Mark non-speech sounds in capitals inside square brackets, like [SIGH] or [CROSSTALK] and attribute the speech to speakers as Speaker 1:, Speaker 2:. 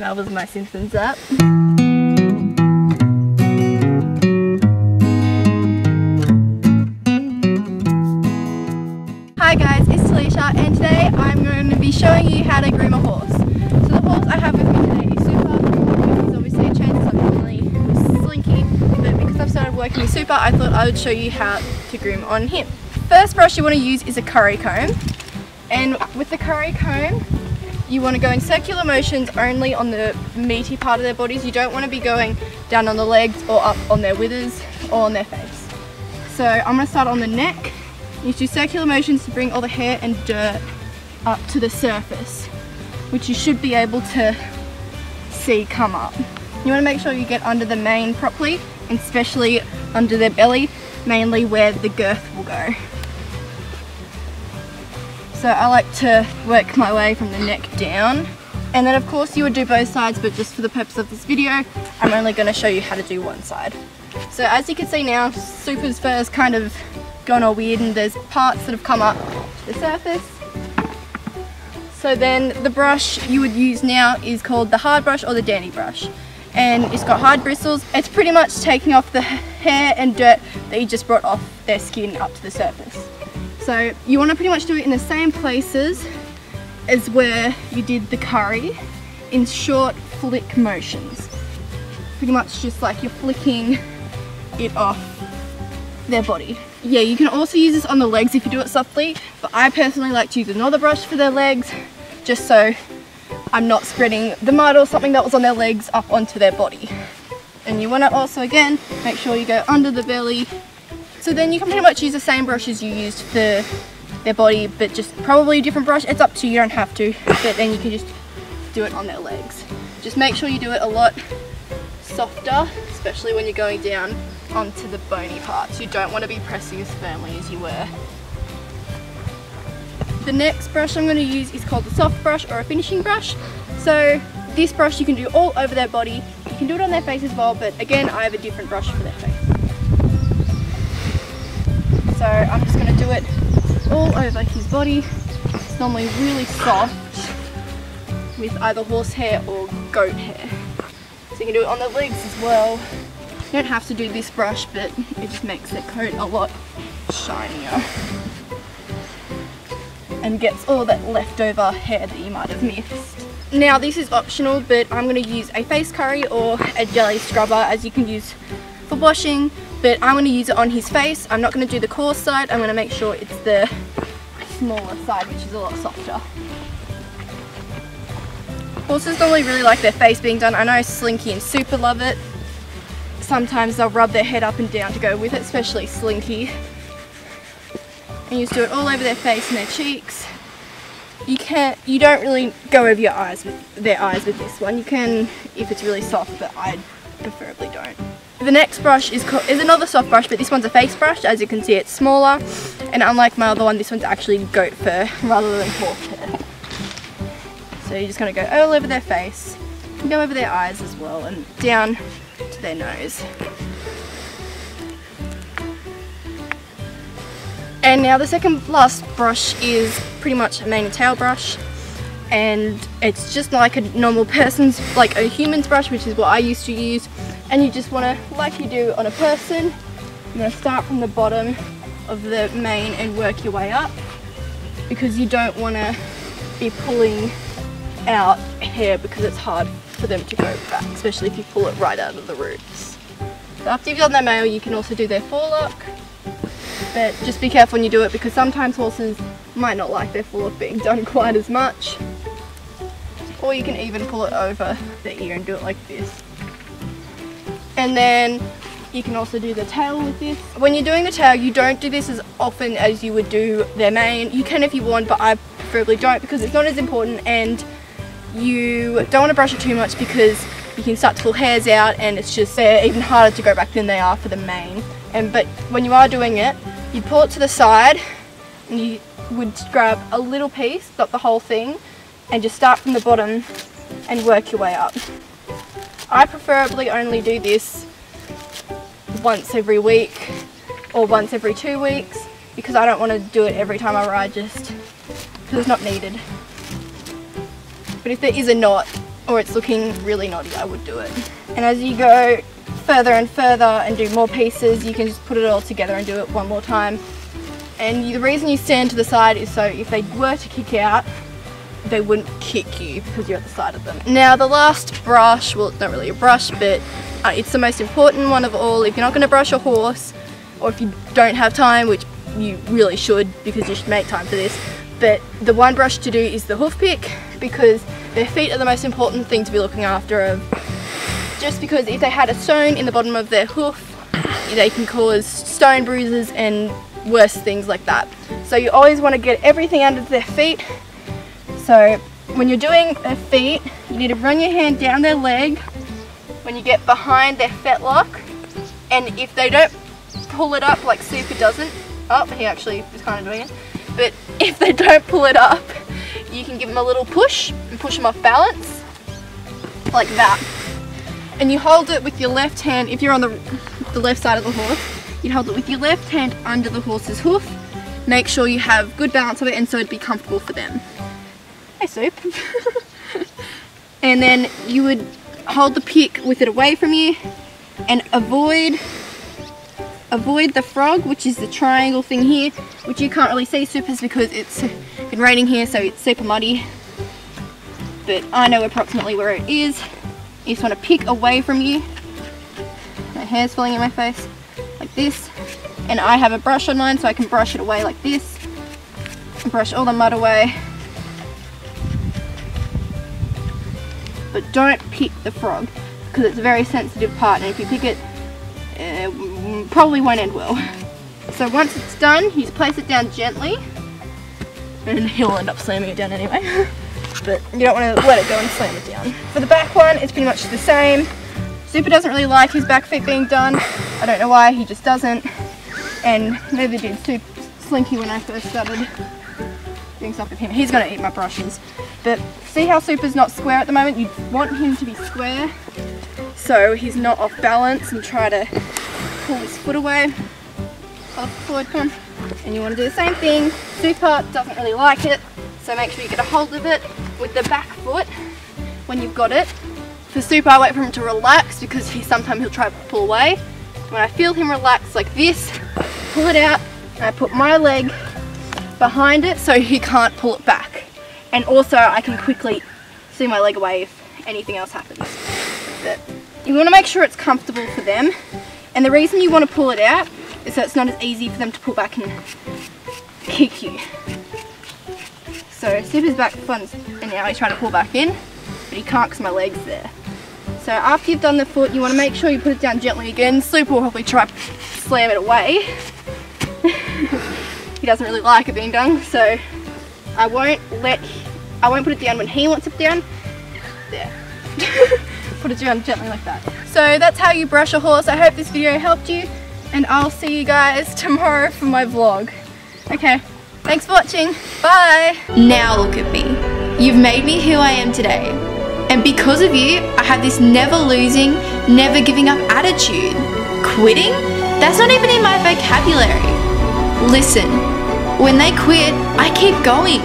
Speaker 1: That was my Simpsons app. Hi guys, it's Talicia and today I'm going to be showing you how to groom a horse. So the horse I have with me today is Super. He's obviously a I'm really slinky, but because I've started working with Super, I thought I would show you how to groom on him. First brush you want to use is a curry comb, and with the curry comb, you want to go in circular motions only on the meaty part of their bodies. You don't want to be going down on the legs or up on their withers or on their face. So I'm going to start on the neck you do circular motions to bring all the hair and dirt up to the surface, which you should be able to see come up. You want to make sure you get under the mane properly, and especially under their belly, mainly where the girth will go. So I like to work my way from the neck down. And then of course you would do both sides, but just for the purpose of this video, I'm only going to show you how to do one side. So as you can see now, Super's fur is kind of gone all weird and there's parts that have come up to the surface. So then the brush you would use now is called the hard brush or the dandy brush. And it's got hard bristles. It's pretty much taking off the hair and dirt that you just brought off their skin up to the surface. So you want to pretty much do it in the same places as where you did the curry in short flick motions. Pretty much just like you're flicking it off their body. Yeah, you can also use this on the legs if you do it softly, but I personally like to use another brush for their legs, just so I'm not spreading the mud or something that was on their legs up onto their body. And you want to also, again, make sure you go under the belly. So then you can pretty much use the same brush as you used for their body, but just probably a different brush. It's up to you, you don't have to, but then you can just do it on their legs. Just make sure you do it a lot softer, especially when you're going down onto the bony parts. You don't want to be pressing as firmly as you were. The next brush I'm going to use is called the soft brush or a finishing brush. So this brush you can do all over their body. You can do it on their face as well, but again I have a different brush for their face. So I'm just going to do it all over his body. It's normally really soft with either horsehair or goat hair. So you can do it on the legs as well. You don't have to do this brush, but it just makes the coat a lot shinier. And gets all that leftover hair that you might have missed. Now this is optional, but I'm going to use a face curry or a jelly scrubber as you can use for washing, but I'm going to use it on his face. I'm not going to do the coarse side, I'm going to make sure it's the smaller side, which is a lot softer. Horses normally really like their face being done. I know Slinky and Super love it, sometimes they'll rub their head up and down to go with it, especially Slinky. And you just do it all over their face and their cheeks. You can't, you don't really go over your eyes with their eyes with this one. You can if it's really soft, but I preferably don't. The next brush is, is another soft brush, but this one's a face brush. As you can see, it's smaller. And unlike my other one, this one's actually goat fur [LAUGHS] rather than horse hair. So you're just going to go all over their face, go over their eyes as well, and down to their nose. And now the second last brush is pretty much a mane and tail brush and it's just like a normal [LAUGHS] person's, like a human's brush which is what I used to use and you just want to, like you do on a person, you want to start from the bottom of the mane and work your way up because you don't want to be pulling out hair because it's hard for them to go back, especially if you pull it right out of the roots. So after you've done their male, you can also do their forelock, but just be careful when you do it because sometimes horses might not like their forelock being [LAUGHS] done quite as much. Or you can even pull it over the ear and do it like this. And then you can also do the tail with this. When you're doing the tail, you don't do this as often as you would do their mane. You can if you want, but I preferably don't because it's not as important and you don't want to brush it too much because you can start to pull hairs out and it's just they're even harder to go back than they are for the mane. And but when you are doing it, you pull it to the side and you would grab a little piece, not the whole thing, and just start from the bottom and work your way up. I preferably only do this once every week or once every two weeks because I don't want to do it every time I ride just because it's not needed. But if there is a knot or it's looking really knotty, I would do it. And as you go further and further and do more pieces, you can just put it all together and do it one more time. And the reason you stand to the side is so if they were to kick out, they wouldn't kick you because you're at the side of them. Now the last brush, well it's not really a brush, but uh, it's the most important one of all. If you're not going to brush a horse, or if you don't have time, which you really should because you should make time for this, but the one brush to do is the hoof pick because their feet are the most important thing to be looking after of just because if they had a stone in the bottom of their hoof they can cause stone bruises and worse things like that so you always want to get everything under their feet so when you're doing their feet you need to run your hand down their leg when you get behind their fetlock and if they don't pull it up like Super doesn't oh he actually is kind of doing it but [LAUGHS] if they don't pull it up, you can give them a little push and push them off balance, like that. And you hold it with your left hand, if you're on the, the left side of the horse, you hold it with your left hand under the horse's hoof. Make sure you have good balance of it and so it'd be comfortable for them. Hey Soup. [LAUGHS] and then you would hold the pick with it away from you and avoid avoid the frog, which is the triangle thing here, which you can't really see supers because it's been raining here, so it's super muddy. But I know approximately where it is. You just want to pick away from you. My hair's falling in my face, like this. And I have a brush on mine, so I can brush it away like this. And brush all the mud away. But don't pick the frog, because it's a very sensitive part, and if you pick it, uh, probably won't end well. [LAUGHS] So once it's done, you place it down gently, and [LAUGHS] he'll end up slamming it down anyway. [LAUGHS] but you don't want to let it go and slam it down. For the back one, it's pretty much the same. Super doesn't really like his back feet being done. I don't know why, he just doesn't. And neither did Super Slinky when I first started doing stuff with him. He's going to eat my brushes. But see how Super's not square at the moment? You want him to be square so he's not off balance and try to pull his foot away oh, the forward come. And you want to do the same thing. Super doesn't really like it, so make sure you get a hold of it with the back foot when you've got it. For Super, I wait for him to relax because he sometimes he'll try to pull away. When I feel him relax like this, pull it out, and I put my leg behind it so he can't pull it back. And also I can quickly see my leg away if anything else happens. But you want to make sure it's comfortable for them. And the reason you want to pull it out is so it's not as easy for them to pull back and kick you. So Super's back front and now he's trying to pull back in, but he can't because my leg's there. So after you've done the foot, you want to make sure you put it down gently again. Super will probably try to slam it away. He doesn't really like it being done, so I won't let, I won't put it down when he wants it down. There. [LAUGHS] put it down gently like that. So that's how you brush a horse. I hope this video helped you and I'll see you guys [LAUGHS] tomorrow for my vlog. Okay, thanks for watching. Bye.
Speaker 2: Now look at me. You've made me who I am today. And because of you, I have this never losing, never giving up attitude. Quitting? That's not even in my vocabulary. Listen, when they quit, I keep going.